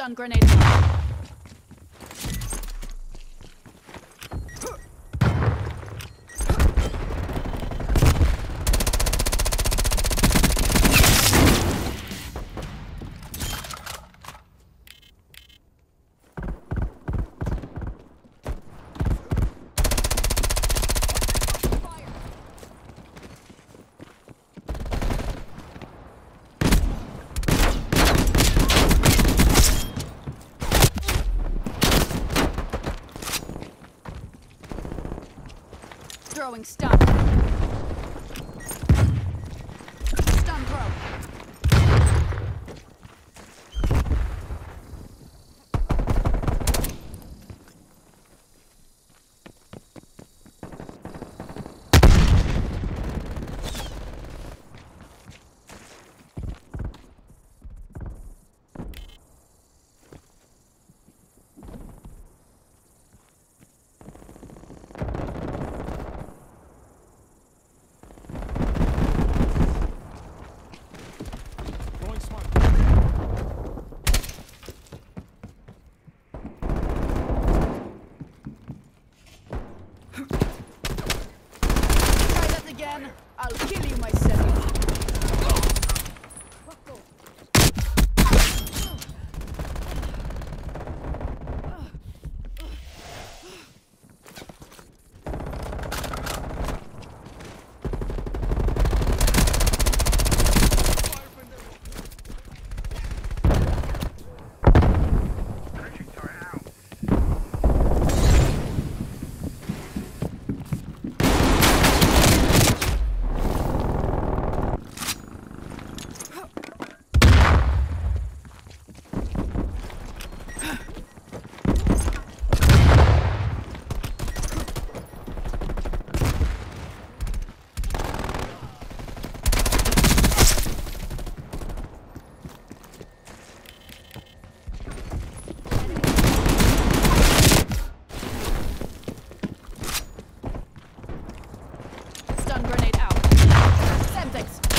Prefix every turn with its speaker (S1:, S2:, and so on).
S1: Stun grenade. Throwing stun. Stun throw. Stun grenade out. Semtex.